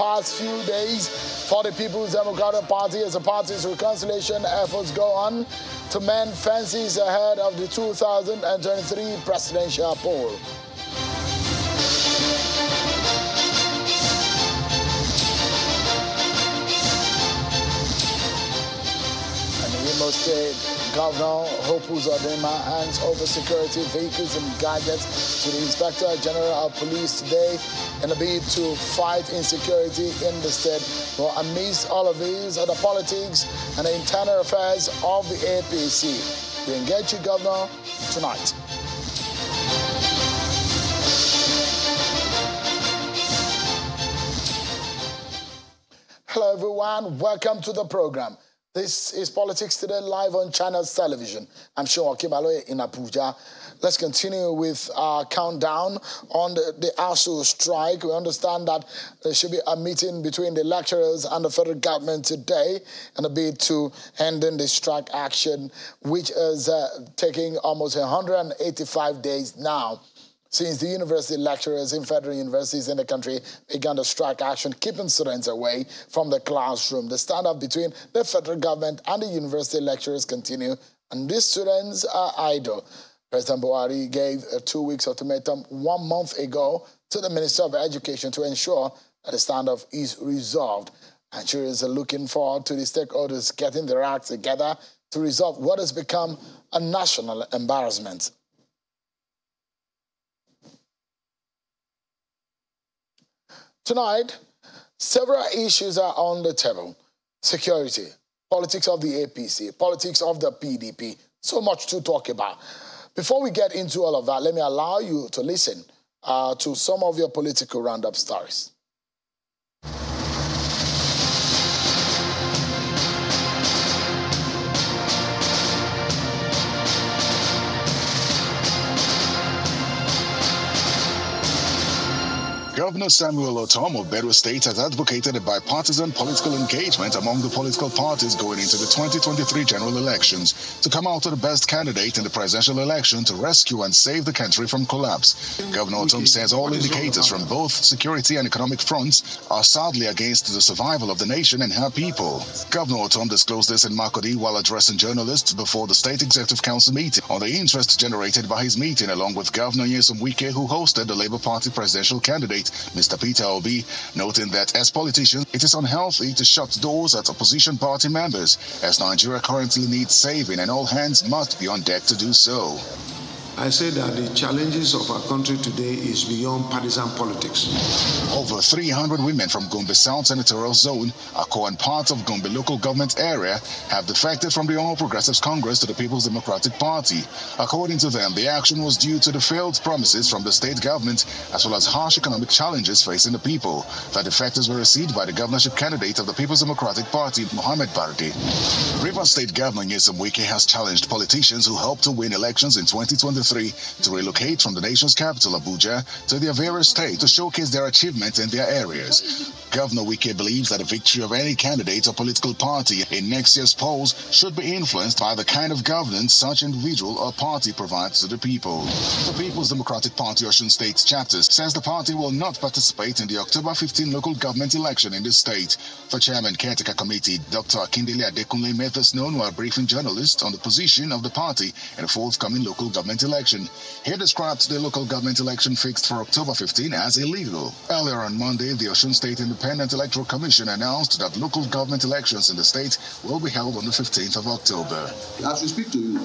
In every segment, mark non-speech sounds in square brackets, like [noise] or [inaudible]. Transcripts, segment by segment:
past few days for the People's Democratic Party as the party's reconciliation efforts go on to mend fences ahead of the 2023 presidential poll. Imo State Governor Hope Uzodinma hands over security vehicles and gadgets to the Inspector General of Police today in be to fight insecurity in the state. Well, amidst all of these are the politics and the internal affairs of the APC. Engage you, Governor, tonight. Hello, everyone. Welcome to the program. This is Politics Today live on Channels Television. I'm Seun Okinbaloye in Abuja. Let's continue with our countdown on the, the ASUU strike. We understand that there should be a meeting between the lecturers and the federal government today and a bid to ending the strike action, which is uh, taking almost 185 days now since the university lecturers in federal universities in the country began to strike action, keeping students away from the classroom. The standoff between the federal government and the university lecturers continue, and these students are idle. President Buhari gave a two weeks ultimatum one month ago to the Minister of Education to ensure that the standoff is resolved. And Nigerians are looking forward to the stakeholders getting their act together to resolve what has become a national embarrassment. Tonight, several issues are on the table. Security, politics of the APC, politics of the PDP, so much to talk about. Before we get into all of that, let me allow you to listen uh, to some of your political roundup stories. Governor Samuel Ortom of Benue State has advocated a bipartisan political engagement among the political parties going into the 2023 general elections to come out with the best candidate in the presidential election to rescue and save the country from collapse. Governor Ortom says all indicators from both security and economic fronts are sadly against the survival of the nation and her people. Governor Ortom disclosed this in Makurdi while addressing journalists before the State Executive Council meeting on the interest generated by his meeting along with Governor Nyesom Wike who hosted the Labour Party presidential candidate Mr. Peter Obi, noting that as politicians, it is unhealthy to shut doors at opposition party members, as Nigeria currently needs saving and all hands must be on deck to do so. I say that the challenges of our country today is beyond partisan politics. Over 300 women from Gombe South Senatorial Zone, Akko and part of Gombe local government area, have defected from the All Progressives Congress to the People's Democratic Party. According to them, the action was due to the failed promises from the state government as well as harsh economic challenges facing the people. The defectors were received by the governorship candidate of the People's Democratic Party, Mohamed Barde. Rivers State Governor Nyesom Wike has challenged politicians who helped to win elections in 2023 to relocate from the nation's capital, Abuja, to their various states to showcase their achievements in their areas. Governor Wike believes that the victory of any candidate or political party in next year's polls should be influenced by the kind of governance such individual or party provides to the people. The People's Democratic Party Osun State chapter says the party will not participate in the October 15 local government election in the state. The chairman caretaker committee, Dr. Akindele Adekunle, made this known while briefing journalists on the position of the party in the forthcoming local government election election. He described the local government election fixed for October 15 as illegal. Earlier on Monday, the Osun State Independent Electoral Commission announced that local government elections in the state will be held on the 15th of October. As we speak to you,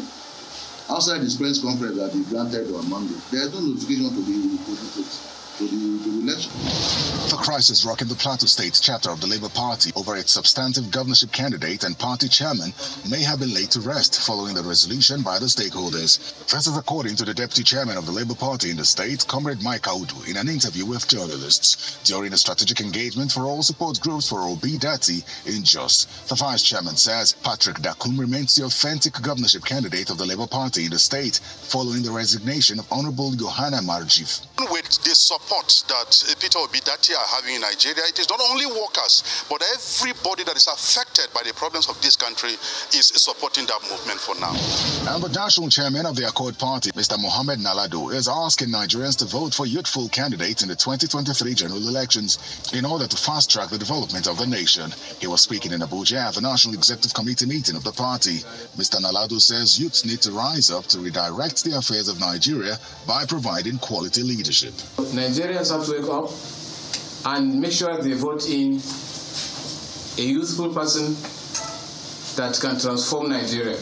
outside this press conference that we granted on Monday, there is no notification to be, to the, crisis rocking the Plateau State chapter of the Labour Party over its substantive governorship candidate and party chairman may have been laid to rest following the resolution by the stakeholders. This is according to the deputy chairman of the Labour Party in the state, Comrade Mike Audu, in an interview with journalists during a strategic engagement for all support groups for Obi Datti in Jos. The vice chairman says Patrick Dakum remains the authentic governorship candidate of the Labour Party in the state following the resignation of Honorable Johanna Margif. With this support that eh, Peter Obidatti are having in Nigeria, it is not only workers, but everybody that is affected by the problems of this country is supporting that movement for now. And the national chairman of the Accord Party, Mr. Mohamed Nalado, is asking Nigerians to vote for youthful candidates in the 2023 general elections in order to fast track the development of the nation. He was speaking in Abuja at the National Executive Committee meeting of the party. Mr. Nalado says youths need to rise up to redirect the affairs of Nigeria by providing quality leadership. Nigerians have to wake up and make sure they vote in a youthful person that can transform Nigeria.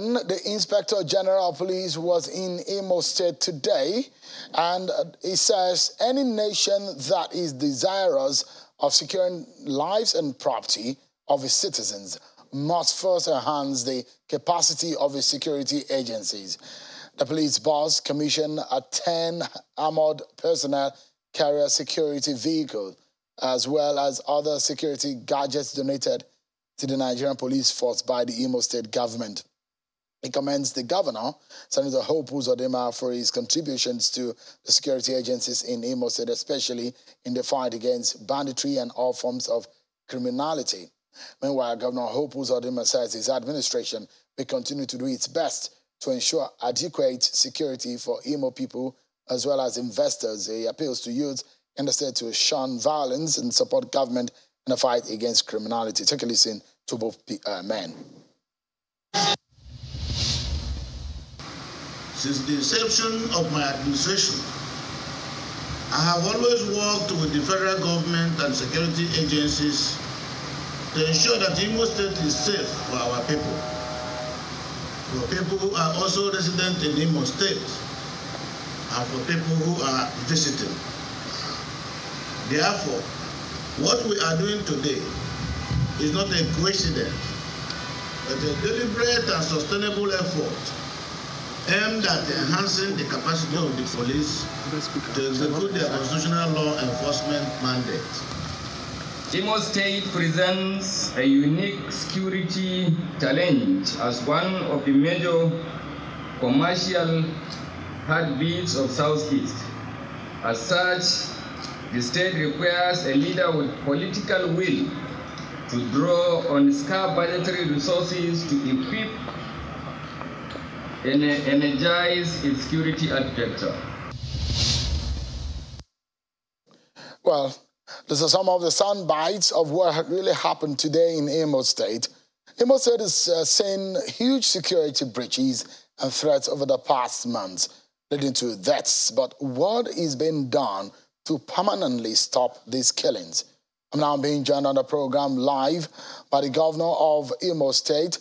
Then, the Inspector General of Police was in Imo State today, and he says any nation that is desirous of securing lives and property of its citizens must first enhance the capacity of its security agencies. The police boss commissioned a 10 armored personnel carrier security vehicle, as well as other security gadgets donated to the Nigerian police force by the Imo State government. He commends the governor, Senator Hope Uzodinma, for his contributions to the security agencies in Imo State, especially in the fight against banditry and all forms of criminality. Meanwhile, Governor Hope Uzodinma says his administration will continue to do its best to ensure adequate security for Imo people as well as investors. He appeals to youth in the state to shun violence and support government in the fight against criminality. Take a listen to both uh, men. Since the inception of my administration, I have always worked with the federal government and security agencies to ensure that Imo State is safe for our people, for people who are also resident in Imo State, and for people who are visiting. Therefore, what we are doing today is not a coincidence, but a deliberate and sustainable effort aimed at enhancing the capacity of the police to execute their constitutional law enforcement mandate. Imo State presents a unique security challenge as one of the major commercial heartbeats of Southeast. As such, the state requires a leader with political will to draw on scarce budgetary resources to equip energize its security architecture. Well, these are some of the sound bites of what really happened today in Imo State. Imo State is uh, huge security breaches and threats over the past months, leading to deaths. But what is being done to permanently stop these killings? I'm now being joined on the program live by the governor of Imo State,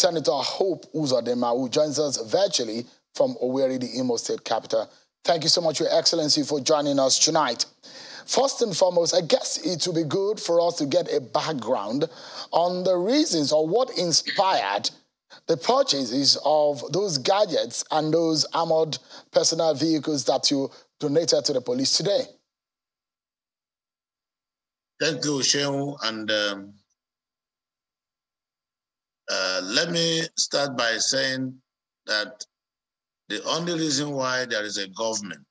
Senator Hope Uzodinma, who joins us virtually from Owerri, the Imo State capital. Thank you so much, Your Excellency, for joining us tonight. First and foremost, I guess it would be good for us to get a background on the reasons or what inspired the purchases of those gadgets and those armored personal vehicles that you donated to the police today. Thank you, Shehu, and um, uh, let me start by saying that the only reason why there is a government,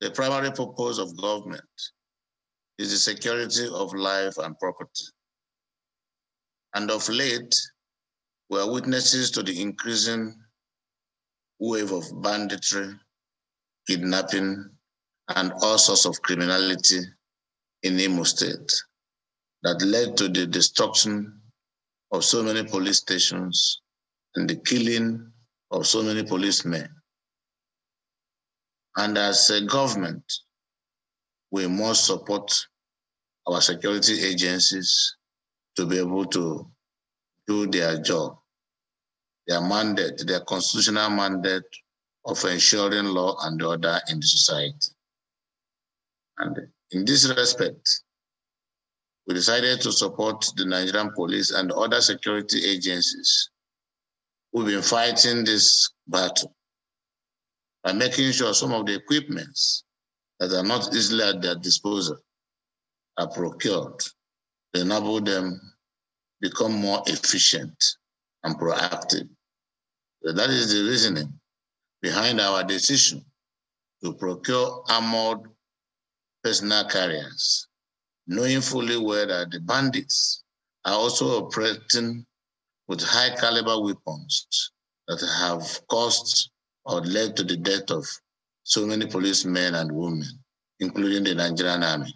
the primary purpose of government is the security of life and property. And of late, we are witnesses to the increasing wave of banditry, kidnapping, and all sorts of criminality in Imo State that led to the destruction of so many police stations and the killing of so many policemen. And as a government, we must support our security agencies to be able to do their job, their mandate, their constitutional mandate of ensuring law and order in the society. And in this respect, we decided to support the Nigerian police and other security agencies who've been fighting this battle by making sure some of the equipments that are not easily at their disposal are procured to enable them become more efficient and proactive. So that is the reasoning behind our decision to procure armored personal carriers, knowing fully well that the bandits are also operating with high caliber weapons that have caused or led to the death of so many policemen and women, including the Nigerian army.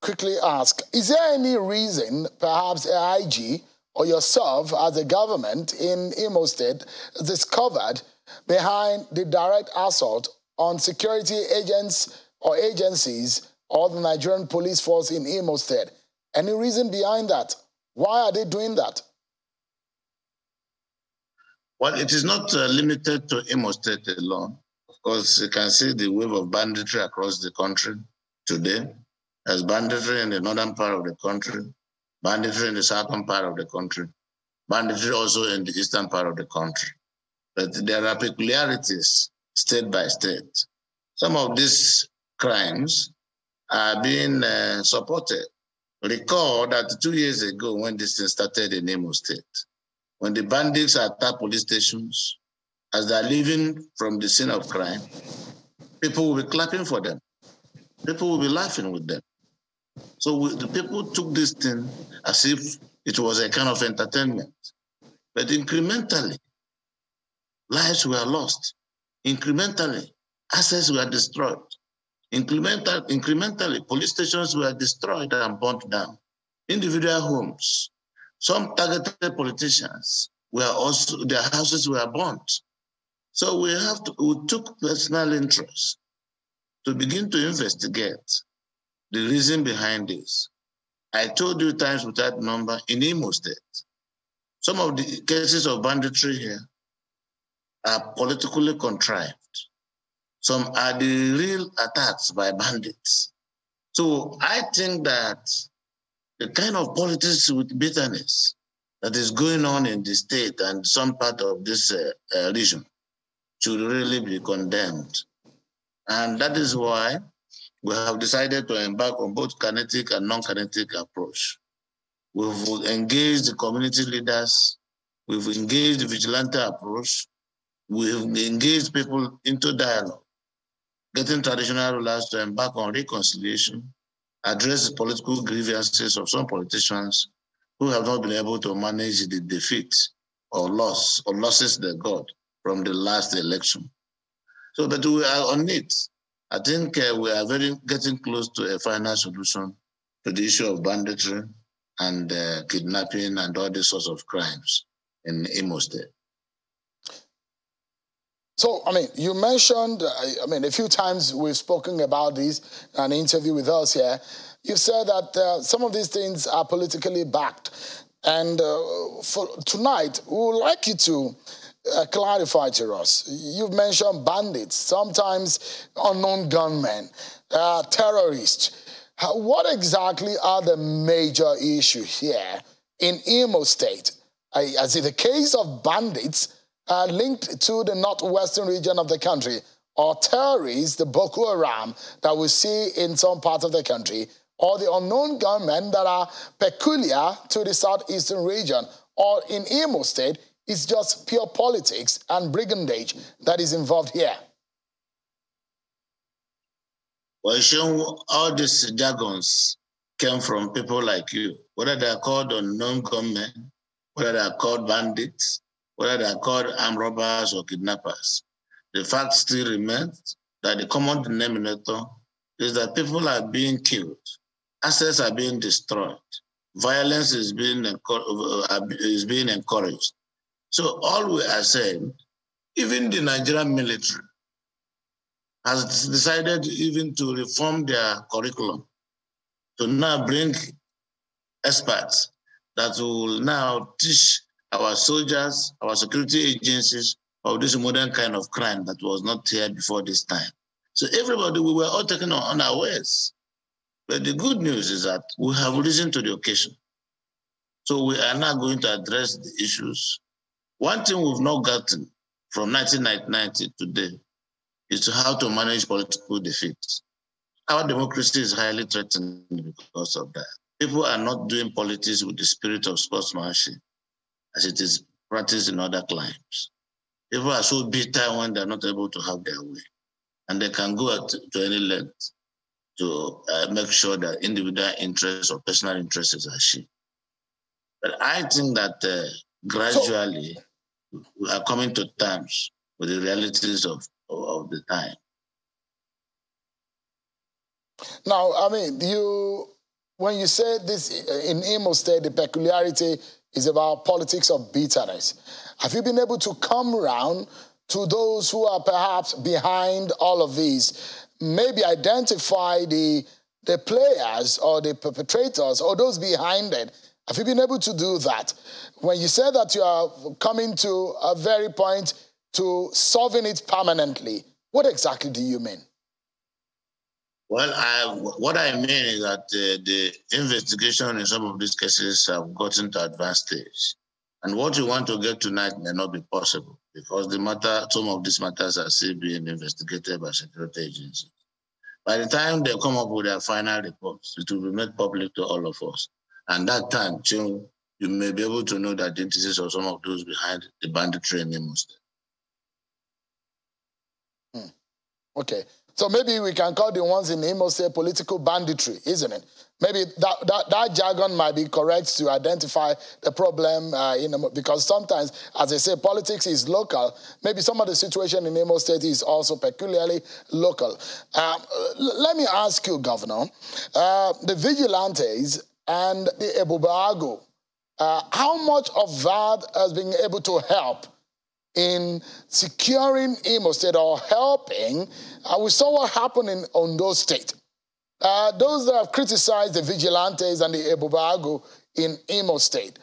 Quickly ask, is there any reason perhaps AIG or yourself as a government in Imo State discovered behind the direct assault on security agents or agencies or the Nigerian police force in Imo State? Any reason behind that? Why are they doing that? Well, it is not uh, limited to Imo State alone. Of course, you can see the wave of banditry across the country today. There's banditry in the northern part of the country, banditry in the southern part of the country, banditry also in the eastern part of the country. But there are peculiarities state by state. Some of these crimes are being uh, supported. Recall that two years ago, when this thing started in Imo State, when the bandits attack police stations, as they're leaving from the scene of crime, people will be clapping for them. People will be laughing with them. So we, the people took this thing as if it was a kind of entertainment. But incrementally, lives were lost. Incrementally, assets were destroyed. Incremental, incrementally, police stations were destroyed and burnt down. Individual homes, some targeted politicians were also, their houses were burnt. So we have to, we took personal interest to begin to investigate the reason behind this. I told you times without number in Imo State, some of the cases of banditry here are politically contrived. Some are the real attacks by bandits. So I think that the kind of politics with bitterness that is going on in the state and some part of this uh, uh, region should really be condemned. And that is why we have decided to embark on both kinetic and non-kinetic approach. We've engaged the community leaders, we've engaged the vigilante approach, we've engaged people into dialogue, getting traditional rulers to embark on reconciliation, address the political grievances of some politicians who have not been able to manage the defeat or loss or losses they got from the last election. So, but we are on it. I think uh, we are very getting close to a final solution to the issue of banditry and uh, kidnapping and all these sorts of crimes in Imo State. So, I mean, you mentioned, I mean, a few times we've spoken about this, an interview with us here. You've said that uh, some of these things are politically backed. And uh, for tonight, we would like you to uh, clarify to us. You've mentioned bandits, sometimes unknown gunmen, uh, terrorists. What exactly are the major issues here in Imo State? Is it the case of bandits uh, linked to the northwestern region of the country, or terrorists, the Boko Haram that we see in some parts of the country, or the unknown gunmen that are peculiar to the southeastern region, or in Imo State, it's just pure politics and brigandage that is involved here. Well, Sean, all these jargons came from people like you, whether they're called unknown gunmen, whether they're called bandits, whether they're called armed robbers or kidnappers. The fact still remains that the common denominator is that people are being killed, assets are being destroyed, violence is being, uh, is being encouraged, so all we are saying, even the Nigerian military has decided even to reform their curriculum to now bring experts that will now teach our soldiers, our security agencies of this modern kind of crime that was not here before this time. So everybody, we were all taken on our unawares. But the good news is that we have risen to the occasion. So we are now going to address the issues one thing we've not gotten from 1990 to today is how to manage political defeats. Our democracy is highly threatened because of that. People are not doing politics with the spirit of sportsmanship as it is practiced in other climes. People are so bitter when they're not able to have their way. And they can go to, any length to uh, make sure that individual interests or personal interests are achieved. But I think that uh, gradually so, we are coming to terms with the realities of, of, of the time. Now, I mean, you when you say this in Imo State, the peculiarity is about politics of bitterness. Have you been able to come around to those who are perhaps behind all of these? Maybe identify the, the players or the perpetrators or those behind it. Have you been able to do that? When you say that you are coming to a very point to solving it permanently, what exactly do you mean? Well, I, what I mean is that uh, the investigation in some of these cases have gotten to advanced stage. And what you want to get tonight may not be possible because the matter, some of these matters are still being investigated by security agencies. By the time they come up with their final reports, it will be made public to all of us. And that time, too, you may be able to know the identities of some of those behind the banditry in. Hmm. Okay. So maybe we can call the ones in Imo say political banditry, isn't it? Maybe that, that, that jargon might be correct to identify the problem uh, in, because sometimes, as I say, politics is local. Maybe some of the situation in Imo State is also peculiarly local. Um, let me ask you, Governor, uh, the vigilantes and the Ebubeagụ, uh, how much of that has been able to help in securing Imo State or helping. Uh, we saw what happened in Ondo State. Uh, those that have criticized the vigilantes and the Ebubeagụ in Imo State.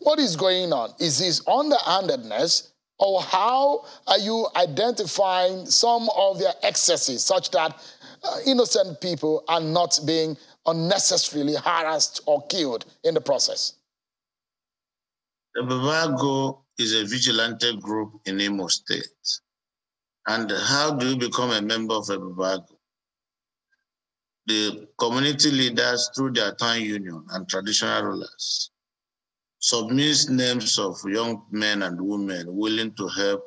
What is going on? Is this underhandedness or how are you identifying some of their excesses such that uh, innocent people are not being unnecessarily harassed or killed in the process? The Ebubeagụ is a vigilante group in Imo State. And how do you become a member of a Ebubeagụ? The community leaders, through their town union and traditional rulers, submit names of young men and women willing to help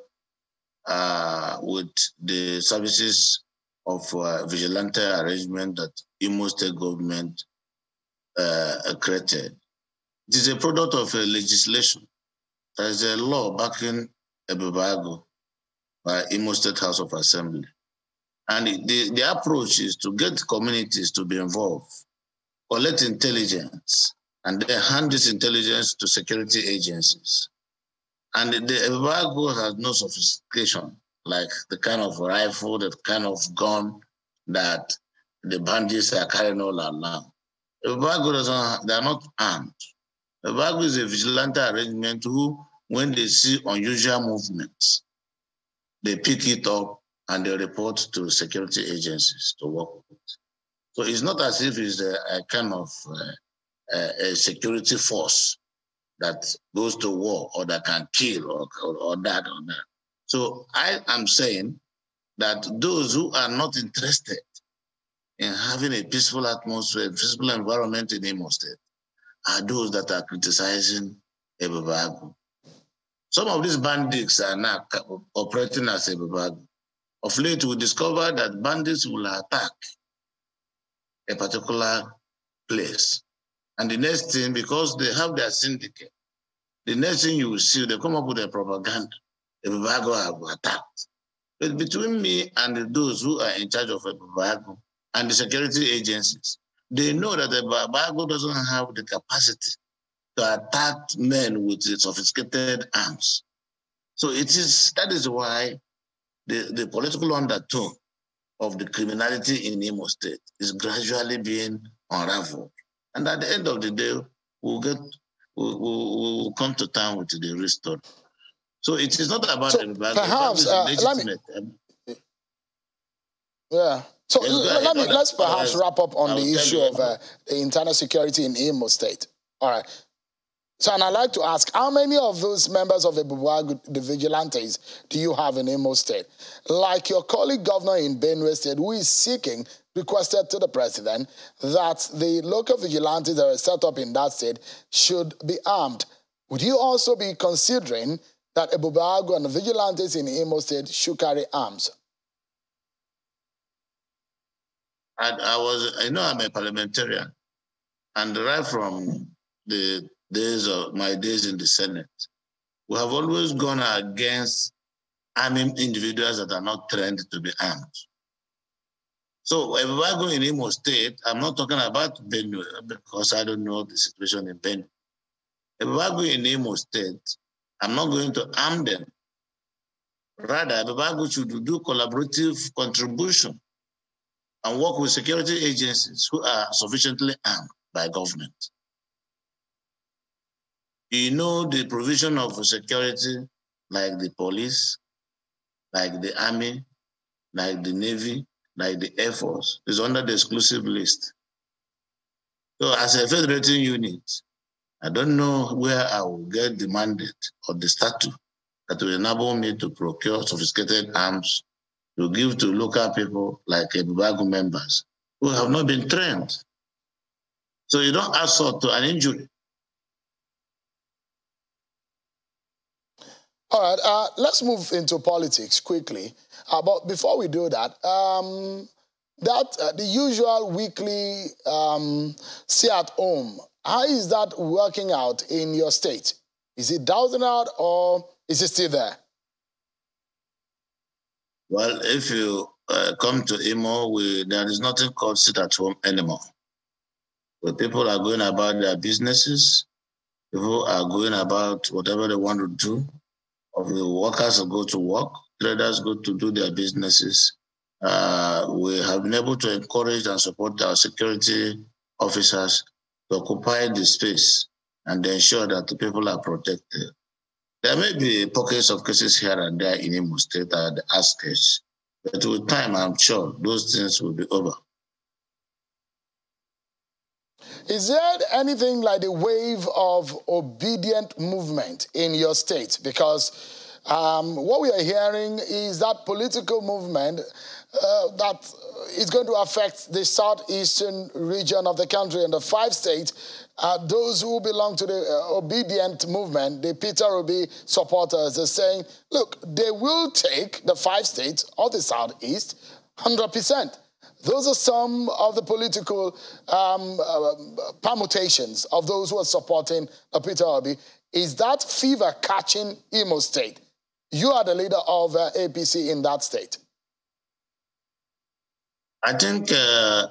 uh, with the services of uh, vigilante arrangement that Imo State government uh, created. It is a product of a legislation there is a law backing Ebubeagụ by Imo State House of Assembly. And the, the approach is to get communities to be involved, collect intelligence, and then hand this intelligence to security agencies. And the has no sophistication, like the kind of rifle, the kind of gun that the bandits are carrying all along. Ebubeagụ doesn't, they're not armed. The Bible is a vigilante arrangement who, when they see unusual movements, they pick it up and they report to security agencies to work with. So it's not as if it's a, a kind of uh, a, a, security force that goes to war or that can kill or, or, or that or that. So I am saying that those who are not interested in having a peaceful atmosphere, a peaceful environment in Imo State, are those that are criticizing Ebubeagụ. Some of these bandits are now operating as Ebubeagụ. Of late, we discovered that bandits will attack a particular place. And the next thing, because they have their syndicate, the next thing you will see, they come up with a propaganda. Ebubeagụ have attacked. But between me and those who are in charge of Ebubeagụ and the security agencies, they know that the Bible doesn't have the capacity to attack men with sophisticated arms. So it is that is why the, the political undertone of the criminality in Imo State is gradually being unraveled. And at the end of the day, we'll get we'll, we'll, we'll come to town with the restored. So it is not about so Perhaps uh, let me, yeah. So let me let's perhaps wrap up on the issue of uh, the internal security in Imo State. All right. So, and I'd like to ask, how many of those members of the Ebubeagụ, the vigilantes, do you have in Imo State? Like your colleague governor in Benue State, who is seeking, requested to the president that the local vigilantes that are set up in that state should be armed. Would you also be considering that Ebubeagụ and the vigilantes in Imo State should carry arms? I, I was, I know I'm a parliamentarian, and right from the days of my days in the Senate, we have always gone against arming individuals that are not trained to be armed. So if I go in Imo State, I'm not talking about Benue because I don't know the situation in Benue. If I go in Imo State, I'm not going to arm them. Rather, Ebubeagụ should do collaborative contribution and work with security agencies who are sufficiently armed by government. You know the provision of security, like the police, like the army, like the navy, like the air force, is under the exclusive list. So as a federating unit, I don't know where I will get the mandate or the statute that will enable me to procure sophisticated arms to give to local people like Ebubeagụ members who have not been trained. So you don't assault to an injury. All right, uh, let's move into politics quickly. Uh, but before we do that, um, that uh, the usual weekly um, see at home how is that working out in your state? Is it dowsing out or is it still there? Well, if you uh, come to Imo, we, there is nothing called sit at home anymore. Where people are going about their businesses, people are going about whatever they want to do. Of the workers go to work, traders go to do their businesses. Uh, we have been able to encourage and support our security officers to occupy the space and ensure that the people are protected. There may be pockets of cases here and there in Imo State at the stage, but with time, I'm sure those things will be over. Is there anything like the wave of Obidient movement in your state? Because um, what we are hearing is that political movement uh, that is going to affect the southeastern region of the country and the five states. Uh, those who belong to the uh, Obidient movement, the Peter Obi supporters, are saying, look, they will take the five states of the southeast 100%. Those are some of the political um, uh, permutations of those who are supporting Peter Obi. Is that fever catching Imo State? You are the leader of uh, APC in that state. I think uh,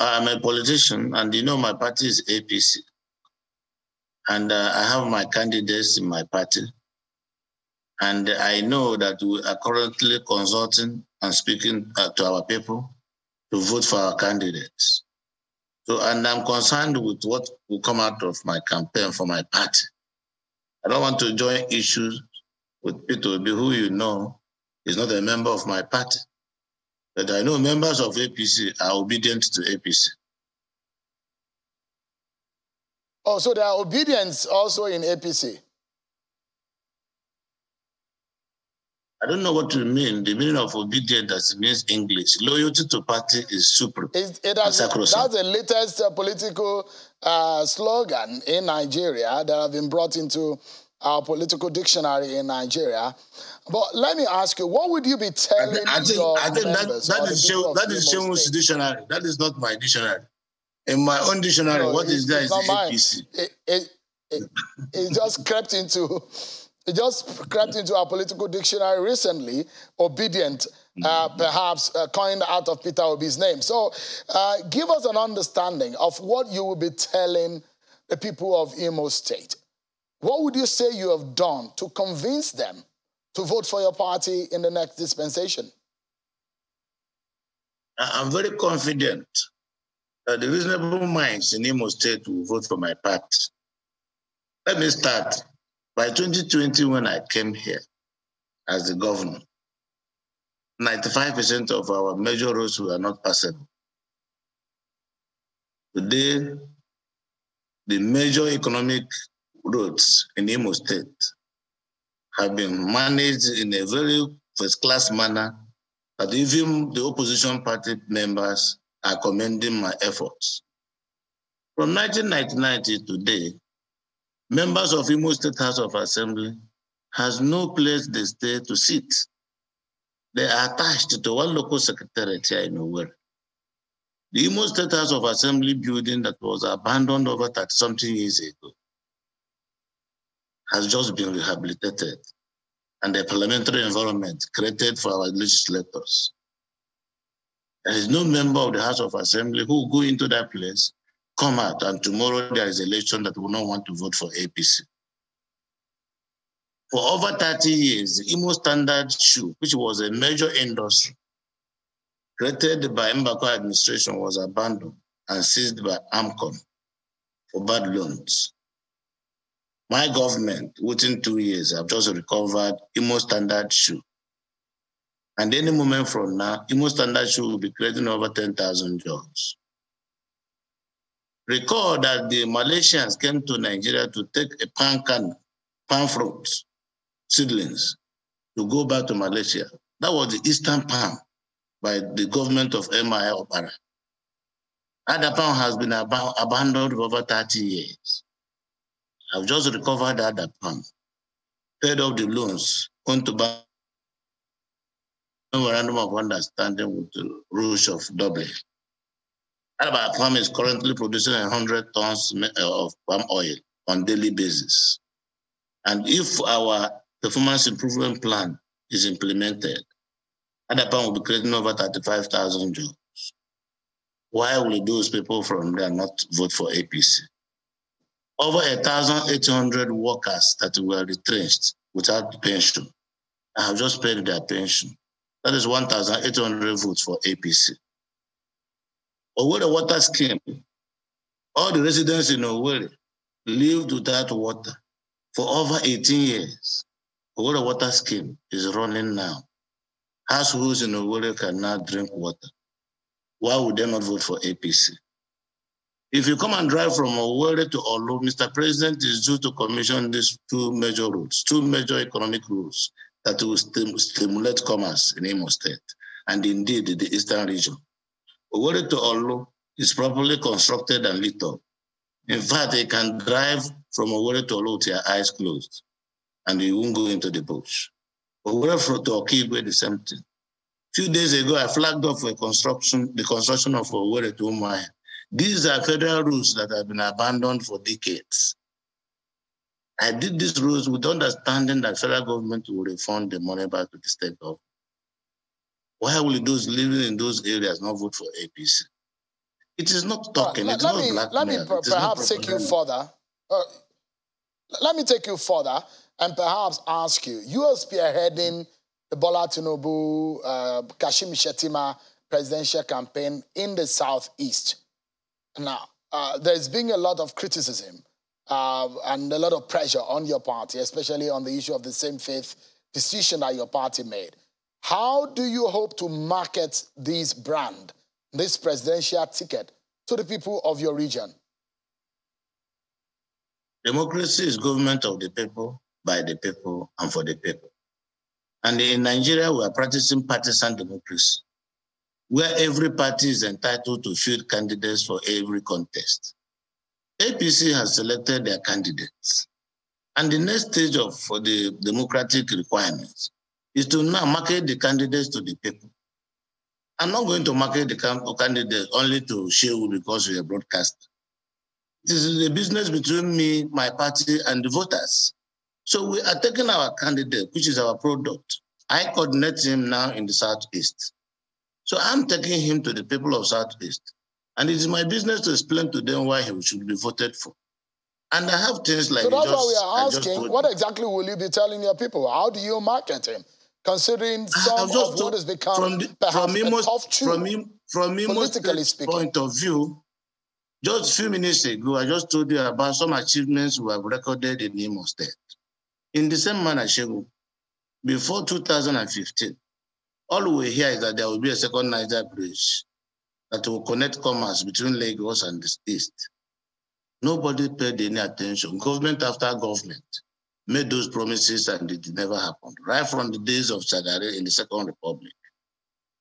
I'm a politician, and you know my party is APC, and uh, I have my candidates in my party, and I know that we are currently consulting and speaking uh, to our people to vote for our candidates. So, and I'm concerned with what will come out of my campaign for my party. I don't want to join issues with people who you know is not a member of my party. But I know members of APC are obedient to APC. Oh, so there are obedience also in APC? I don't know what you mean. The meaning of obedience as means English. Loyalty to party is supreme. It, it has, that's the latest uh, political uh, slogan in Nigeria that have been brought into our political dictionary in Nigeria. But let me ask you, what would you be telling I think, your I think members? That, that is Shehu, that is dictionary. That is not my dictionary. In my own dictionary, no, what is that? Is APC. It, it, it, it just crept into it just crept into our political dictionary recently. Obidient, uh, mm-hmm. perhaps uh, coined out of Peter Obi's name. So, uh, give us an understanding of what you will be telling the people of Imo State. What would you say you have done to convince them to vote for your party in the next dispensation? I'm very confident that the reasonable minds in Imo State will vote for my party. Let me start. By 2020, when I came here as the governor, 95% of our major roads were not passable. Today, the major economic roads in Imo State have been managed in a very first-class manner that even the opposition party members are commending my efforts. From 1999 to today, members of Imo State House of Assembly has no place they stay to sit. They are attached to one local secretariat here in Owerri. The Imo State House of Assembly building that was abandoned over 30 something years ago has just been rehabilitated and the parliamentary environment created for our legislators. There is no member of the House of Assembly who go into that place, come out, and tomorrow there is an election that will not want to vote for APC. For over 30 years, the Imo Standard Shoe, which was a major industry, created by Mbakwe administration was abandoned and seized by AMCON for bad loans. My government, within two years, have just recovered Imo Standard Shoe. And any moment from now, Imo Standard Shoe will be creating over 10,000 jobs. Recall that the Malaysians came to Nigeria to take a palm can, palm fruits, seedlings, to go back to Malaysia. That was the Eastern Palm by the government of MI Okpara. Adapalm has been ab abandoned for over 30 years. I've just recovered Adapalm, paid off the loans, on to bank memorandum of understanding with the rules of Dublin. Adapalm is currently producing 100 tons uh, of palm oil on daily basis. And if our performance improvement plan is implemented, Adapalm will be creating over 35,000 jobs. Why will those people from there not vote for APC? Over 1,800 workers that were retrenched without pension I have just paid their pension. That is 1,800 votes for APC. Owerri water scheme, all the residents in Owerri lived without water for over 18 years. Owerri water scheme is running now households in Owerri can now drink water. Why would they not vote for APC? If you come and drive from Owerri to Orlu, Mr. President is due to commission these two major routes, two major economic routes that will stim stimulate commerce in Imo State and indeed the eastern region. Owerri to Orlu is properly constructed and lit up. In fact, you can drive from Owerri to Orlu with your eyes closed and you won't go into the bush. Owerri to Okigwe, the same thing. few days ago, I flagged off a construction, the construction of Owerri to Umuahia. These are federal rules that have been abandoned for decades. I did these rules with understanding that federal government will refund the money back to the state government. Why will those living in those areas not vote for APC? It is not talking. Let, it's let not me, let me per- perhaps take you further. Uh, let me take you further and perhaps ask you. You are spearheading the Bola Tinubu, uh, Kashim Shettima presidential campaign in the southeast. Now, uh, there's been a lot of criticism uh, and a lot of pressure on your party, especially on the issue of the same faith decision that your party made. How do you hope to market this brand, this presidential ticket, to the people of your region? Democracy is government of the people, by the people, and for the people. And in Nigeria, we are practicing partisan democracy, where every party is entitled to field candidates for every contest. APC has selected their candidates. And the next stage of for the democratic requirements is to now market the candidates to the people. I'm not going to market the can- candidate only to show because we are broadcast. This is a business between me, my party, and the voters. So we are taking our candidate, which is our product. I coordinate him now in the Southeast. So I'm taking him to the people of Southeast. And it is my business to explain to them why he should be voted for. And I have things like So that's just, why we are asking, what exactly will you be telling your people? How do you market him? Considering some of just what has become from the, perhaps from Imo's, from, Im- from Imo's speaking. point of view, just a few minutes ago, I just told you about some achievements we have recorded in Imo State. In the same manner, Shegu, before 2015, all we hear is that there will be a second Niger bridge that will connect commerce between Lagos and the East. Nobody paid any attention. Government after government made those promises and it never happened. Right from the days of Shagari in the Second Republic,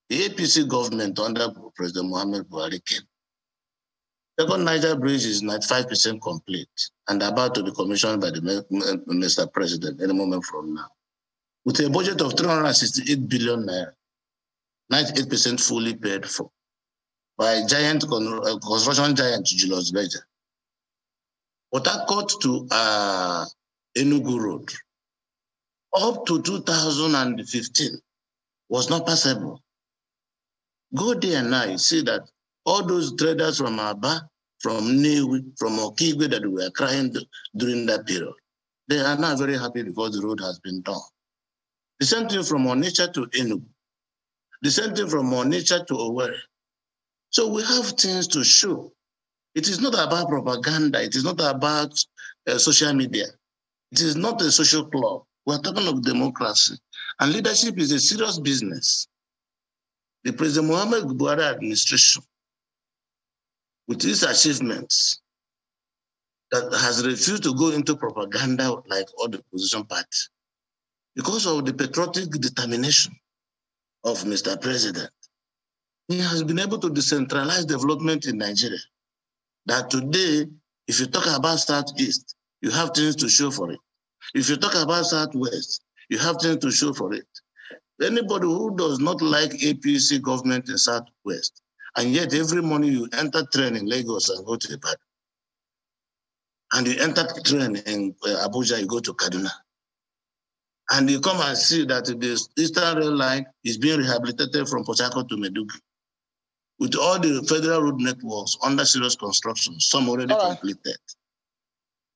the APC government under President Muhammadu Buhari came. Second Niger Bridge is 95% complete and about to be commissioned by the Mr. President any moment from now. With a budget of 368 billion naira, 98% fully paid for by giant uh, construction giant Julius Berger. But cut to uh, Enugu Road up to 2015 was not passable. Go there and now, you see that all those traders from Aba, from Nnewi, from Okigwe that were crying during that period, they are now very happy because the road has been done. The same thing from Onitsha to Enugu. The same thing from Onitsha to Owerri. So we have things to show. It is not about propaganda. It is not about uh, social media. It is not a social club. We're talking of democracy. And leadership is a serious business. The President Muhammadu Buhari administration, with its achievements, that has refused to go into propaganda like all the opposition parties because of the patriotic determination of Mr. President. He has been able to decentralize development in Nigeria. That today, if you talk about Southeast, you have things to show for it. If you talk about Southwest, you have things to show for it. Anybody who does not like APC government in Southwest, and yet every morning you enter train in Lagos and go to the Ibadan, and you enter train in uh, Abuja, you go to Kaduna, and you come and see that the Eastern Rail Line is being rehabilitated from Harcourt to Maiduguri, with all the federal road networks under serious construction, some already right. completed.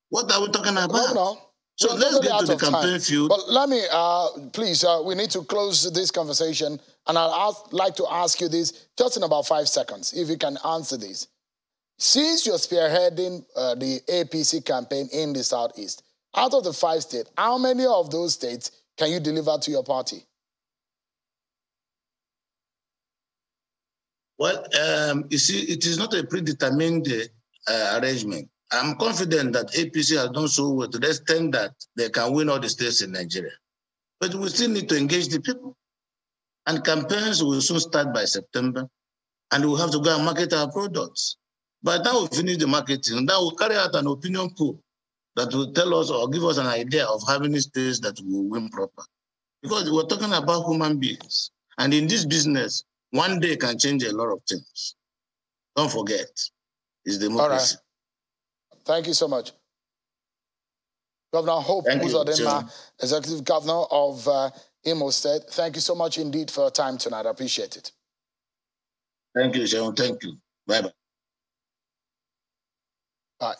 What are we talking about? No, no. So We're let's get to the campaign time. field. But let me, uh, please, uh, we need to close this conversation. And I'd ask, like to ask you this just in about five seconds, if you can answer this. Since you're spearheading uh, the APC campaign in the Southeast, out of the five states, how many of those states can you deliver to your party? Well, um, you see, it is not a predetermined uh, arrangement. I'm confident that APC has done so well to the extent that they can win all the states in Nigeria. But we still need to engage the people. And campaigns will soon start by September, and we'll have to go and market our products. By the time we finish the marketing, then we'll carry out an opinion poll that will tell us or give us an idea of how many states that will win proper. Because we're talking about human beings. And in this business, one day can change a lot of things. Don't forget, it's democracy. All right. Thank you so much. Governor Hope Uzodinma, Executive Governor of uh, Imo State, thank you so much indeed for your time tonight. I appreciate it. Thank you, Seun. Thank you. Bye bye bye. All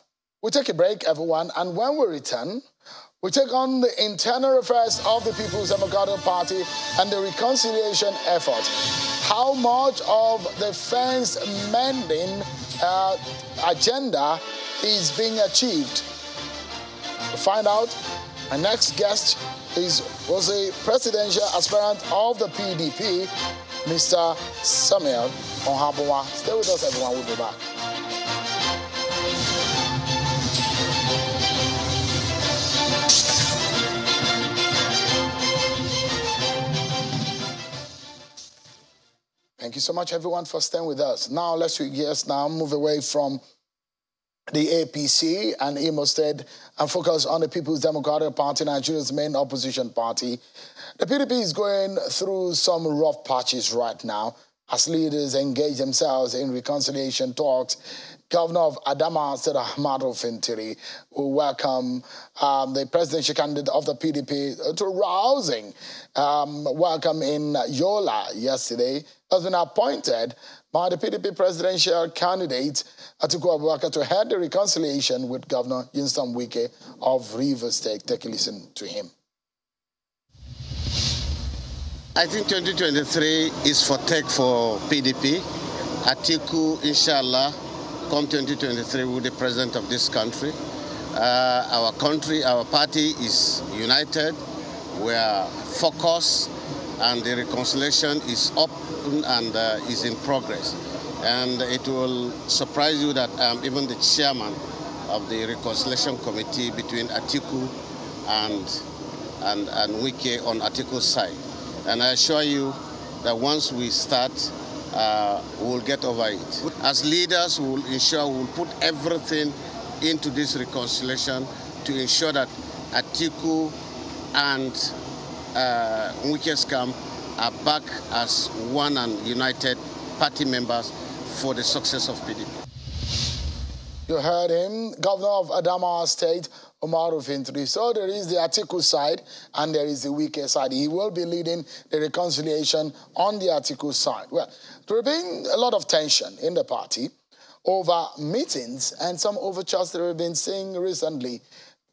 We'll take a break, everyone. And when we return, we take on the internal affairs of the People's Democratic Party and the reconciliation effort. How much of the fence mending uh, agenda is being achieved. To find out, my next guest is was a presidential aspirant of the PDP, Mr. Samuel Ohuabunwa. Stay with us, everyone. We'll be back. Thank you so much, everyone, for staying with us. Now, let's yes, now move away from the APC and Imo State and focus on the People's Democratic Party, Nigeria's main opposition party. The PDP is going through some rough patches right now as leaders engage themselves in reconciliation talks. Governor of Adamawa, Sir Ahmad Fintiri, will welcome um, the presidential candidate of the PDP to rousing um, welcome in Yola yesterday. Has been appointed by the PDP presidential candidate Atiku Abubakar to head the reconciliation with Governor Nyesom Wike of Rivers State. Take a listen to him. I think 2023 is for tech for PDP. Atiku, inshallah, come 2023 will be the president of this country. Uh, our country, our party is united. We are focused and the reconciliation is open and uh, is in progress. And it will surprise you that I'm even the chairman of the reconciliation committee between Atiku and, and, and Wike on Atiku's side. And I assure you that once we start, uh, we'll get over it. As leaders, we'll ensure we'll put everything into this reconciliation to ensure that Atiku and uh, camp are back as one and united party members for the success of PDP. You heard him, Governor of Adamawa State, Umaru Fintiri. So there is the Atiku side and there is the Wike side. He will be leading the reconciliation on the Atiku side. Well, there have been a lot of tension in the party over meetings and some overtures that we've been seeing recently.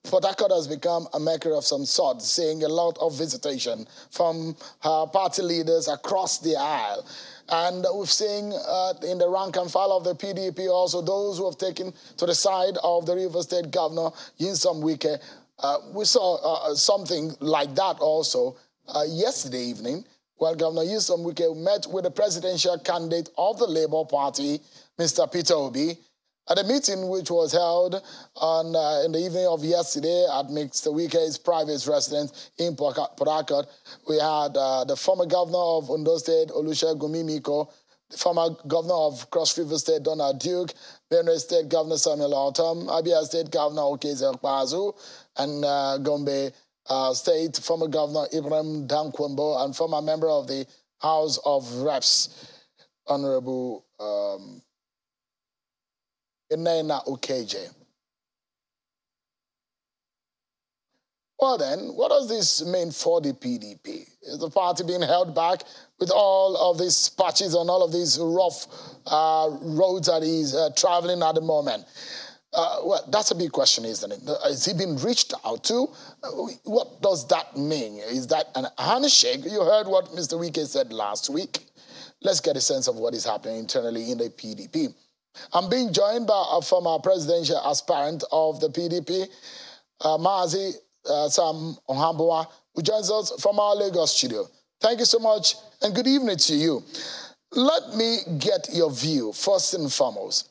Port has become a maker of some sort, seeing a lot of visitation from party leaders across the aisle. And we've seen uh, in the rank and file of the PDP also those who have taken to the side of the River State Governor, Nyesom Wike. Uh, we saw uh, something like that also uh, yesterday evening when Governor Nyesom Wike met with the presidential candidate of the Labour Party, Mr. Peter Obi, at a meeting which was held on, uh, in the evening of yesterday at Mr. Wike's private residence in Port we had uh, the former governor of Ondo State, Olusegun Mimiko, the former governor of Cross River State, Donald Duke, Benue State Governor Samuel Ortom, Abia State Governor Okezie Ikpeazu, and uh, Gombe uh, State former Governor Ibrahim Dankwambo, and former member of the House of Reps, Honorable um, Nnenna Ukeje. Well then, what does this mean for the PDP? Is the party being held back with all of these patches on all of these rough uh, roads that he's uh, traveling at the moment? Uh, well, that's a big question, isn't it? Has he been reached out to? Uh, what does that mean? Is that an handshake? You heard what Mr. Wike said last week. Let's get a sense of what is happening internally in the PDP. I'm being joined by a former presidential aspirant of the PDP, uh, Mazi uh, Sam Ohuabunwa, who joins us from our Lagos studio. Thank you so much and good evening to you. Let me get your view first and foremost.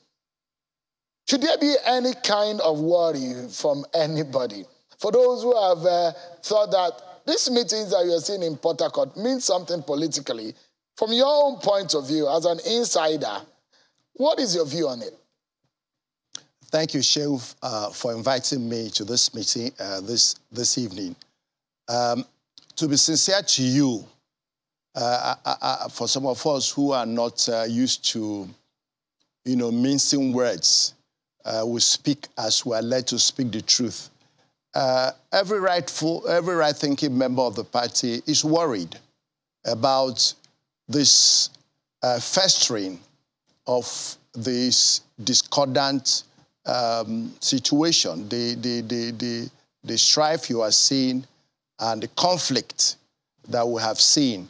Should there be any kind of worry from anybody? For those who have uh, thought that these meetings that you're seeing in Port Harcourt mean something politically, from your own point of view as an insider, what is your view on it? Thank you, Seun, uh, for inviting me to this meeting uh, this, this evening. Um, to be sincere to you, uh, I, I, for some of us who are not uh, used to, you know, mincing words, uh, we speak as we are led to speak the truth. Uh, every rightful, every right-thinking member of the party is worried about this festering of this discordant um, situation, the, the, the, the, the strife you are seeing and the conflict that we have seen.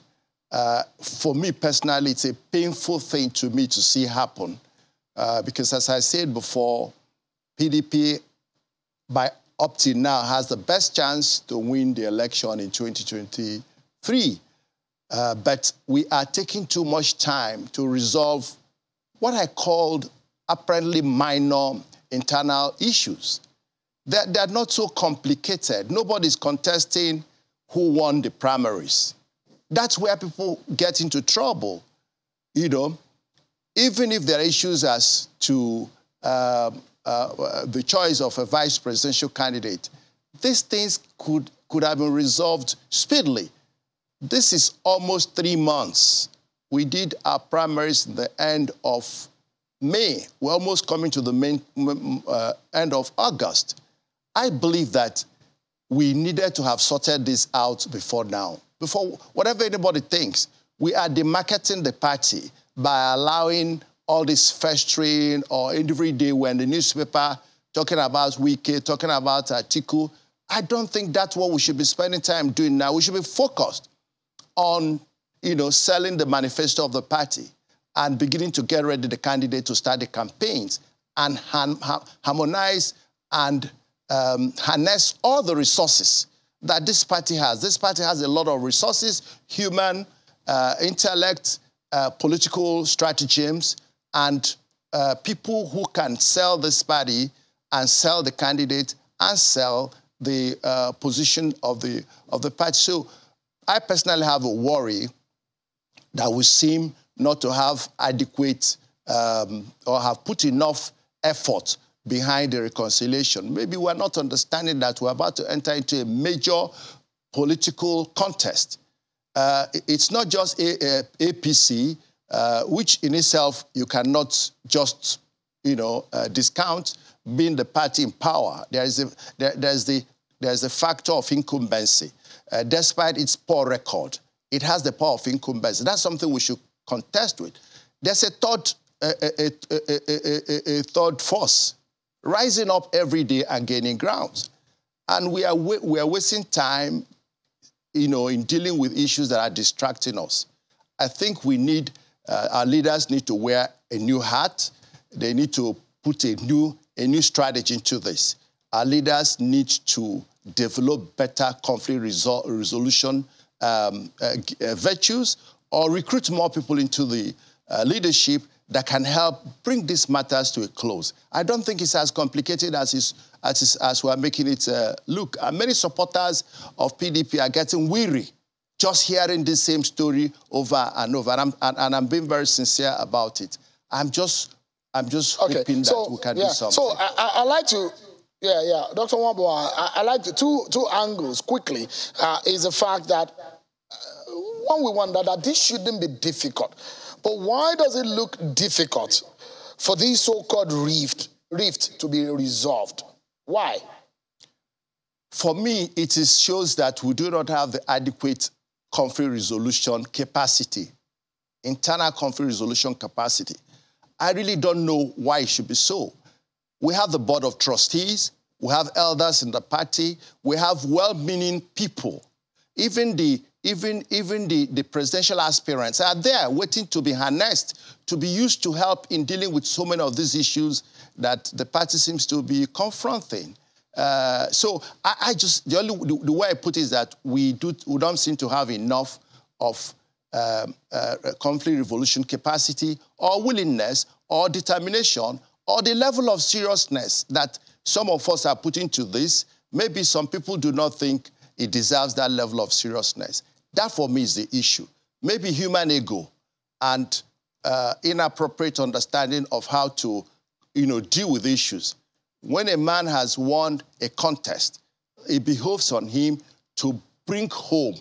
Uh, for me personally, it's a painful thing to me to see happen uh, because, as I said before, PDP, by up to now, has the best chance to win the election in 2023. Uh, but we are taking too much time to resolve what I called apparently minor internal issues. They're, they're not so complicated. Nobody's contesting who won the primaries. That's where people get into trouble. You know, even if there are issues as to uh, uh, the choice of a vice presidential candidate, these things could, could have been resolved speedily. This is almost three months we did our primaries in the end of May. We're almost coming to the main, uh, end of August. I believe that we needed to have sorted this out before now. Before whatever anybody thinks, we are demarketing the party by allowing all this festering or every day when the newspaper talking about Wike, talking about Atiku. I don't think that's what we should be spending time doing now. We should be focused on you know, selling the manifesto of the party and beginning to get ready the candidate to start the campaigns and harmonize and um, harness all the resources that this party has. This party has a lot of resources, human, uh, intellect, uh, political stratagems, and uh, people who can sell this party and sell the candidate and sell the uh, position of the of the party. So I personally have a worry that we seem not to have adequate um, or have put enough effort behind the reconciliation. Maybe we're not understanding that we're about to enter into a major political contest. Uh, it's not just a, a, APC, uh, which in itself you cannot just, you know, uh, discount being the party in power. There is a, there, there's the there's a factor of incumbency. Uh, despite its poor record, it has the power of incumbency. That's something we should contest with. There's a third, a, a, a, a third force rising up every day and gaining grounds. And we are, we are wasting time, you know, in dealing with issues that are distracting us. I think we need, uh, our leaders need to wear a new hat. They need to put a new, a new strategy into this. Our leaders need to develop better conflict resol resolution um, uh, uh, virtues or recruit more people into the uh, leadership that can help bring these matters to a close. I don't think it's as complicated as, is, as, is, as we're making it uh, look. And many supporters of PDP are getting weary just hearing the same story over and over. And I'm, and, and I'm being very sincere about it. I'm just, I'm just okay. hoping so, that we can yeah. do something. So I, I like to yeah, yeah. Dr. Wambo, I, I, like the two, two angles quickly uh, is the fact that uh, one, we wonder that this shouldn't be difficult. But why does it look difficult for this so-called rift, rift to be resolved? Why? For me, it is, shows that we do not have the adequate conflict resolution capacity, internal conflict resolution capacity. I really don't know why it should be so. We have the board of trustees, we have elders in the party, we have well-meaning people. Even the even, even the, the presidential aspirants are there waiting to be harnessed, to be used to help in dealing with so many of these issues that the party seems to be confronting. Uh, so I, I, just, the only, the, the, way I put it is that we, do, we don't seem to have enough of um, uh, conflict resolution capacity or willingness or determination or the level of seriousness that some of us are putting to this. Maybe some people do not think it deserves that level of seriousness. That for me is the issue. Maybe human ego and uh, inappropriate understanding of how to, you know, deal with issues. When a man has won a contest, it behoves on him to bring home.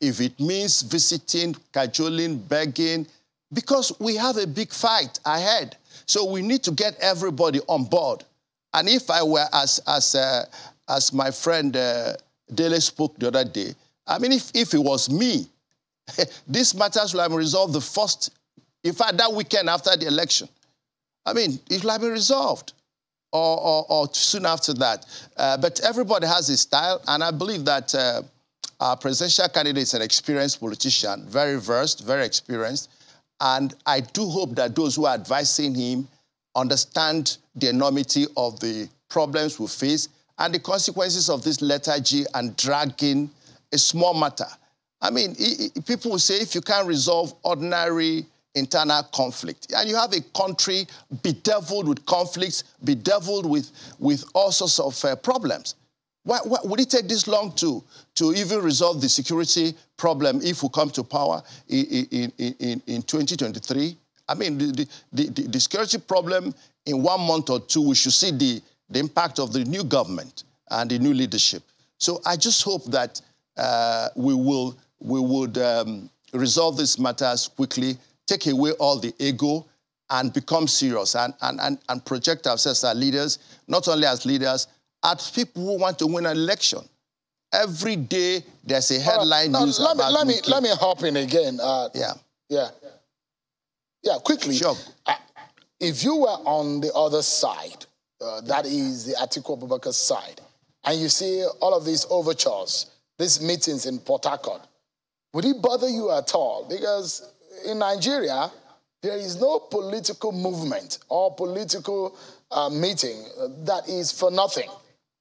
If it means visiting, cajoling, begging, because we have a big fight ahead. So we need to get everybody on board. And if I were, as, as, uh, as my friend uh, Dele spoke the other day, I mean, if, if it was me, [laughs] these matters will have been resolved the first, in fact, that weekend after the election. I mean, it will have been resolved or, or, or soon after that. Uh, but everybody has his style, and I believe that uh, our presidential candidate is an experienced politician, very versed, very experienced. And I do hope that those who are advising him understand the enormity of the problems we face and the consequences of this lethargy and dragging a small matter. I mean, people say if you can't resolve ordinary internal conflict, and you have a country bedeviled with conflicts, bedeviled with, with all sorts of uh, problems, why, why, would it take this long to, to even resolve the security problem if we come to power in, in, in, in 2023? I mean, the, the, the, the security problem in one month or two, we should see the, the impact of the new government and the new leadership. So I just hope that uh, we will we would um, resolve these matters quickly, take away all the ego, and become serious and, and, and, and project ourselves as leaders, not only as leaders, as people who want to win an election. Every day there's a headline right. news let about me, let me let me hop in again. Uh, yeah, yeah, yeah. Quickly, sure. Uh, if you were on the other side, uh, that is the Atiku Abubakar side, and you see all of these overtures these meetings in Port Harcourt, would it bother you at all? Because in Nigeria, there is no political movement or political uh, meeting that is for nothing.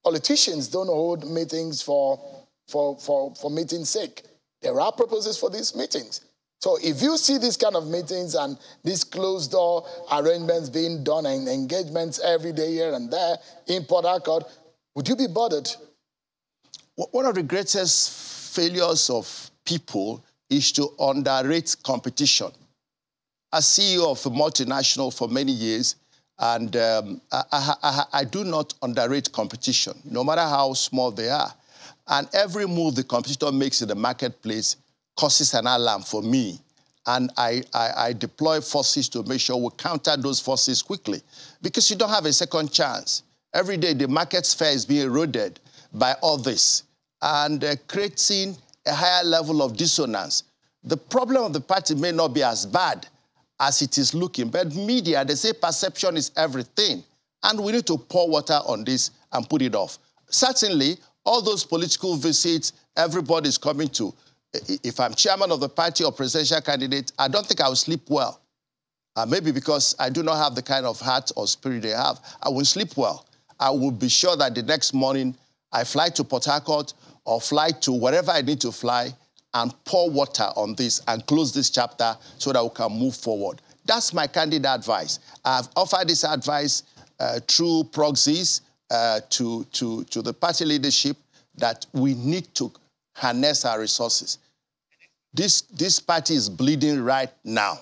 Politicians don't hold meetings for, for, for, for meeting's sake. There are purposes for these meetings. So if you see these kind of meetings and these closed door arrangements being done and engagements every day here and there in Port Harcourt, would you be bothered? One of the greatest failures of people is to underrate competition. As CEO of a multinational for many years, and um, I, I, I, do not underrate competition, no matter how small they are. And every move the competitor makes in the marketplace causes an alarm for me. And I, I, I deploy forces to make sure we counter those forces quickly because you don't have a second chance. Every day, the market sphere is being eroded by all this and uh, creating a higher level of dissonance. The problem of the party may not be as bad as it is looking, but media, they say perception is everything. And we need to pour water on this and put it off. Certainly, all those political visits everybody's coming to, if I'm chairman of the party or presidential candidate, I don't think I will sleep well. Uh, maybe because I do not have the kind of heart or spirit they have. I will sleep well. I will be sure that the next morning I fly to Port Harcourt or fly to wherever I need to fly and pour water on this and close this chapter so that we can move forward. That's my candid advice. I've offered this advice uh, through proxies uh, to, to, to the party leadership that we need to harness our resources. This, this party is bleeding right now.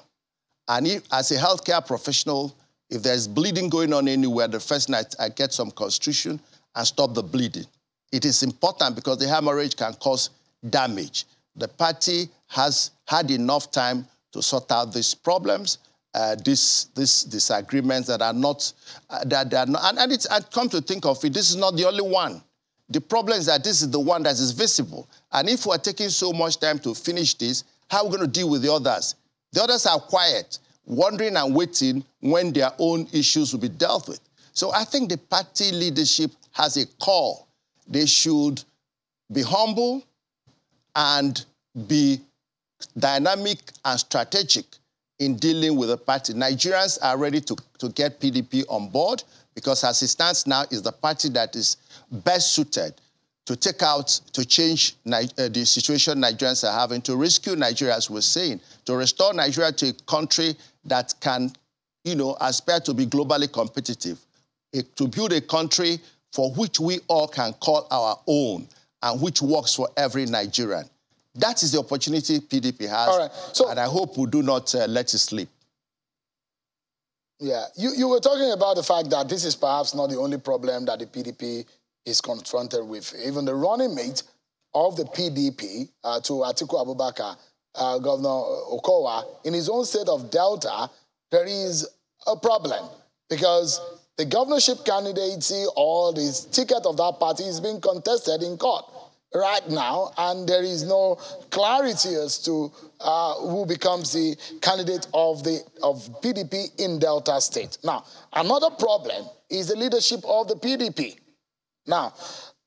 And if, as a healthcare professional, if there's bleeding going on anywhere, the first night I get some constitution and stop the bleeding. It is important because the hemorrhage can cause damage. The party has had enough time to sort out these problems, uh, these, these disagreements that are not, uh, that, are not, and, and it's, I come to think of it, this is not the only one. The problem is that this is the one that is visible. And if we're taking so much time to finish this, how are we going to deal with the others? The others are quiet, wondering and waiting when their own issues will be dealt with. So I think the party leadership has a call. They should be humble and be dynamic and strategic in dealing with the party. Nigerians are ready to, to get PDP on board because as it stands now is the party that is best suited to take out, to change uh, the situation Nigerians are having, to rescue Nigeria, as we're saying, to restore Nigeria to a country that can, you know, aspire to be globally competitive, to build a country for which we all can call our own and which works for every Nigerian. That is the opportunity PDP has, all right. so, and I hope we do not uh, let it slip. Yeah, you, you were talking about the fact that this is perhaps not the only problem that the PDP is confronted with. Even the running mate of the PDP uh, to Atiku Abubakar, uh, Governor Okowa, in his own state of Delta, there is a problem because the governorship candidacy or the ticket of that party is being contested in court right now, and there is no clarity as to uh, who becomes the candidate of the of PDP in Delta State. Now, another problem is the leadership of the PDP. Now,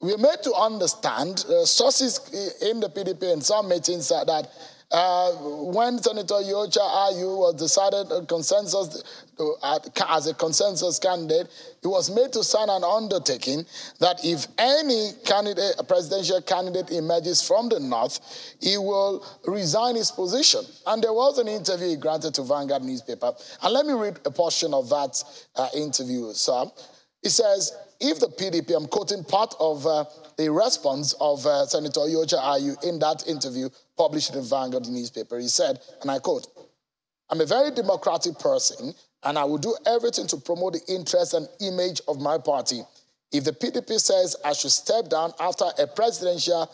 we're made to understand uh, sources in the PDP in some meetings that uh, when Senator Iyorchia Ayu was decided a consensus uh, as a consensus candidate, he was made to sign an undertaking that if any candidate, presidential candidate emerges from the north, he will resign his position. And there was an interview he granted to Vanguard newspaper. And let me read a portion of that uh, interview, sir. He says, if the PDP, I'm quoting part of uh, the response of uh, Senator Iyorchia Ayu in that interview published in Vanguard newspaper. He said, and I quote, I'm a very democratic person and I will do everything to promote the interest and image of my party. If the PDP says I should step down after a presidential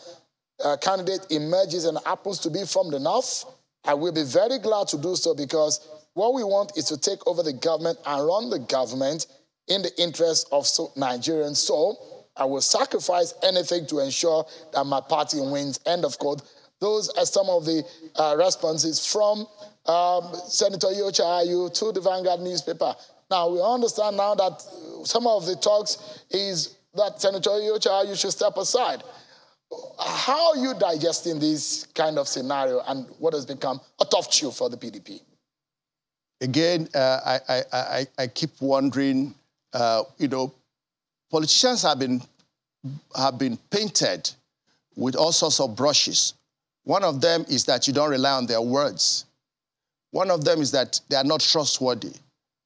uh, candidate emerges and happens to be from the north, I will be very glad to do so because what we want is to take over the government and run the government in the interest of Nigerians. So I will sacrifice anything to ensure that my party wins. End of quote. Those are some of the uh, responses from um, Senator Iyorchia Ayu to the Vanguard newspaper. Now, we understand now that some of the talks is that Senator Iyorchia Ayu should step aside. How are you digesting this kind of scenario and what has become a tough chew for the PDP? Again, uh, I, I, I, keep wondering, uh, you know, politicians have been, have been painted with all sorts of brushes One of them is that you don't rely on their words. One of them is that they are not trustworthy.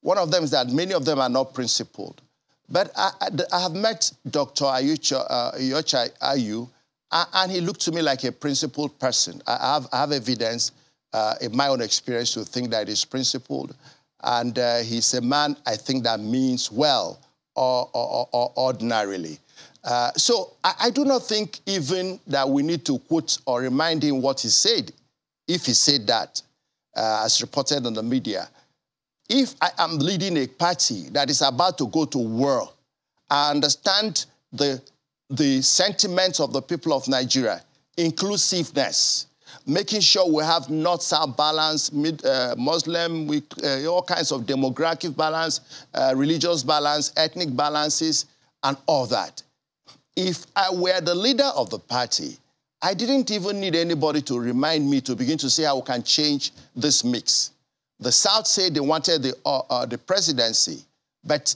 One of them is that many of them are not principled. But I, I, I have met Dr. Ayucha, uh, Iyorchia Ayu, and he looked to me like a principled person. I have, I have evidence uh, in my own experience to think that he's principled. And uh, he's a man, I think, that means well or, or, or ordinarily. Uh, so I, I, do not think even that we need to quote or remind him what he said, if he said that, uh, as reported on the media. If I am leading a party that is about to go to war, I understand the, the sentiments of the people of Nigeria, inclusiveness, making sure we have north-south balance, mid, uh, Muslim, we, uh, all kinds of demographic balance, uh, religious balance, ethnic balances, and all that. If I were the leader of the party, I didn't even need anybody to remind me to begin to say how we can change this mix. The South said they wanted the, uh, uh, the presidency, but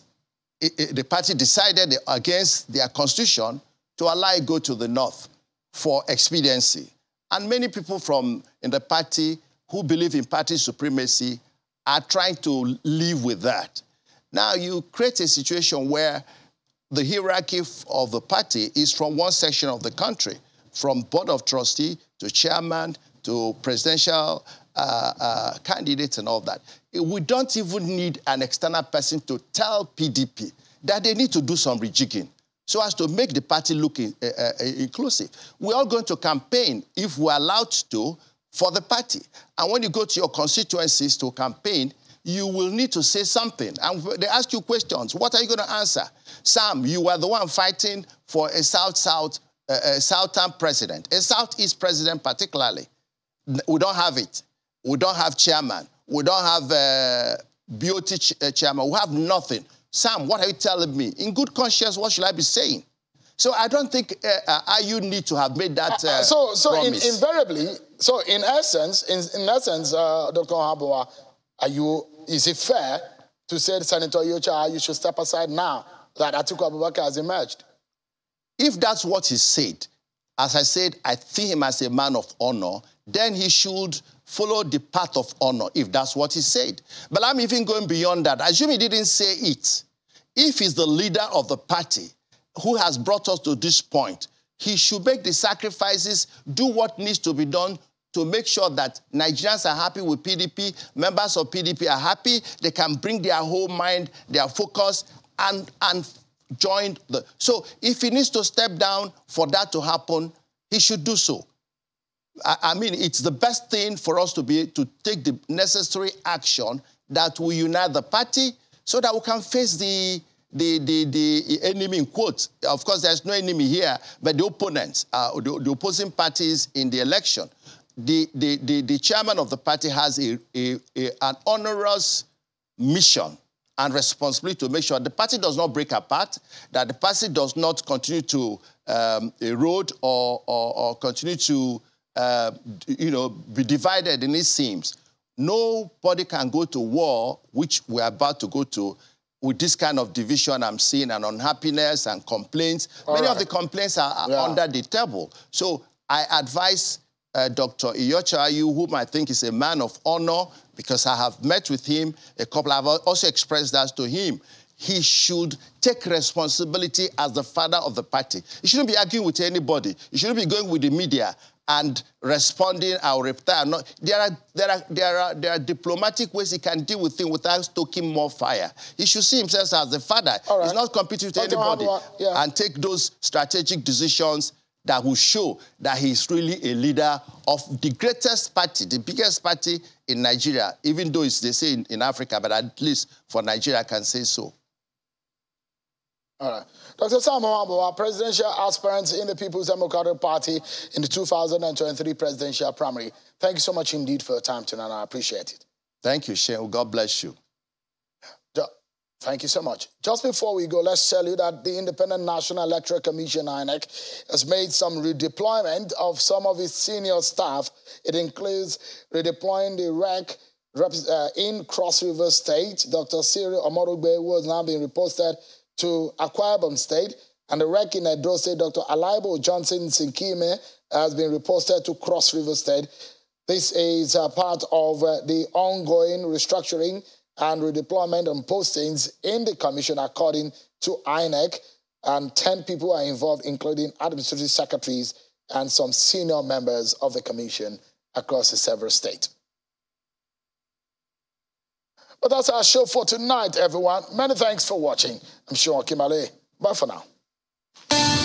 it, it, the party decided against their constitution to allow it go to the North for expediency. And many people from in the party who believe in party supremacy are trying to live with that. Now you create a situation where the hierarchy of the party is from one section of the country, from board of trustee to chairman to presidential uh, uh, candidates and all that. We don't even need an external person to tell PDP that they need to do some rejigging so as to make the party look in, uh, uh, inclusive. We're all going to campaign, if we're allowed to, for the party. And when you go to your constituencies to campaign, you will need to say something. And they ask you questions. What are you going to answer? Sam, you were the one fighting for a South-South, uh, a Southern president, a Southeast president particularly. We don't have it. We don't have chairman. We don't have uh, BOT ch uh, chairman. We have nothing. Sam, what are you telling me? In good conscience, what should I be saying? So I don't think uh, uh, you need to have made that. Uh, uh so, so in, invariably, so in essence, in, in essence, uh, Dr. Ohuabunwa, are you? Is it fair to say, Senator Iyorchia, you should step aside now that Atiku Abubakar has emerged? If that's what he said, as I said, I see him as a man of honor. Then he should follow the path of honor, if that's what he said. But I'm even going beyond that. Assume he didn't say it. If he's the leader of the party who has brought us to this point, he should make the sacrifices, do what needs to be done to make sure that Nigerians are happy with PDP, members of PDP are happy, they can bring their whole mind, their focus, and, and join the. So if he needs to step down for that to happen, he should do so. I mean, it's the best thing for us to be to take the necessary action that will unite the party so that we can face the the, the, the enemy in quotes. Of course, there's no enemy here, but the opponents, uh, the, the, opposing parties in the election. The, the, the, the chairman of the party has a, a, a, an onerous mission and responsibility to make sure the party does not break apart, that the party does not continue to um, erode or, or, or continue to uh, you know, be divided in its seams. Nobody can go to war, which we're about to go to, with this kind of division I'm seeing and unhappiness and complaints. All Many right. of the complaints are, are yeah. under the table. So I advise uh, Dr. Iyorchia Ayu, whom I think is a man of honor, because I have met with him a couple, I've also expressed that to him. He should take responsibility as the father of the party. He shouldn't be arguing with anybody. He shouldn't be going with the media and responding or reply. No, there are there are there are there are diplomatic ways he can deal with things without stoking more fire. He should see himself as the father. Right. He's not competing with anybody, yeah. and take those strategic decisions that will show that he's really a leader of the greatest party, the biggest party in Nigeria, even though it's they say in, in Africa, but at least for Nigeria, I can say so. All right. Dr. Samuel Ohuabunwa, presidential aspirant in the People's Democratic Party in the 2023 presidential primary. Thank you so much indeed for your time tonight. I appreciate it. Thank you, Seun. God bless you. Thank you so much. Just before we go, let's tell you that the Independent National Electoral Commission, INEC, has made some redeployment of some of its senior staff. It includes redeploying the rank uh, in Cross River State. Dr. Cyril Omorogbe, who has now been reposted to Akwa Ibom State, and the REC in Edo State, Dr. Alalibo Johnson Sinikiem has been reposted to Cross River State. This is part of uh, the ongoing restructuring and redeployment and postings in the commission according to INEC. And 10 people are involved, including administrative secretaries and some senior members of the commission across the several states. But that's our show for tonight, everyone. Many thanks for watching. I'm Seun Okinbaloye. Bye for now.